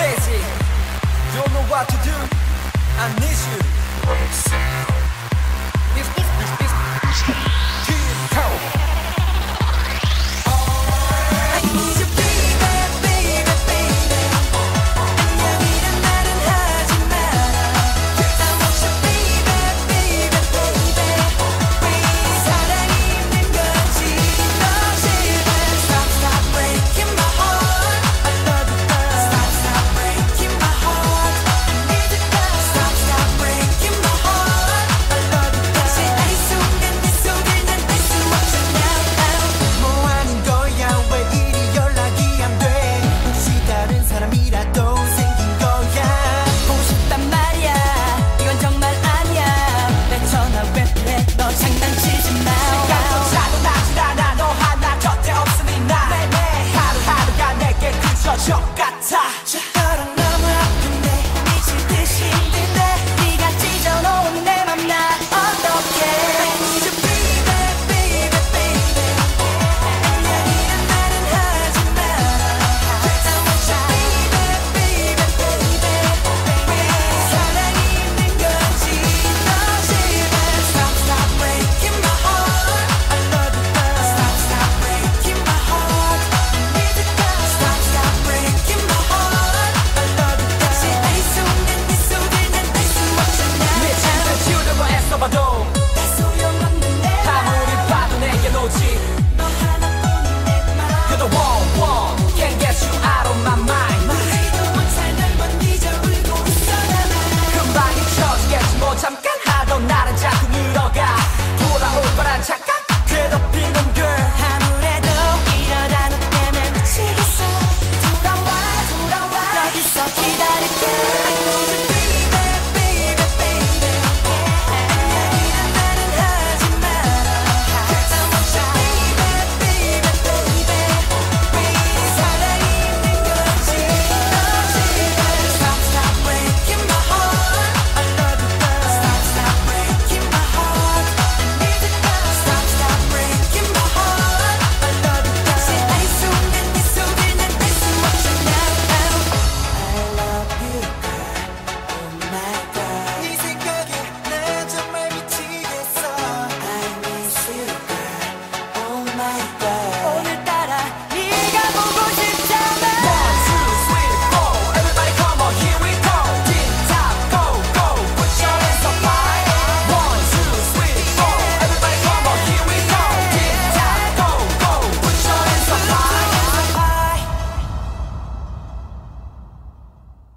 crazy. Don't know what to do. I need you. shock